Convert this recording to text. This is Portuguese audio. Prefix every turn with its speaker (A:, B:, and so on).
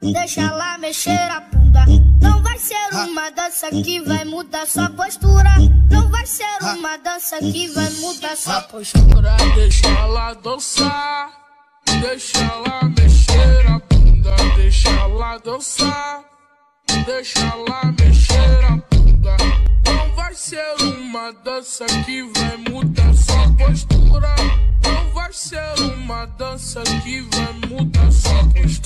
A: deixa lá mexer a bunda. Não vai ser uma dança que vai mudar sua postura. Não vai ser uma dança que vai mudar sua postura.
B: Deixa lá dançar, deixa lá mexer a bunda, deixa lá dançar, deixa lá mexer a bunda. Não vai ser uma dança que vai mudar sua postura. Não vai ser uma dança que vai mudar sua postura.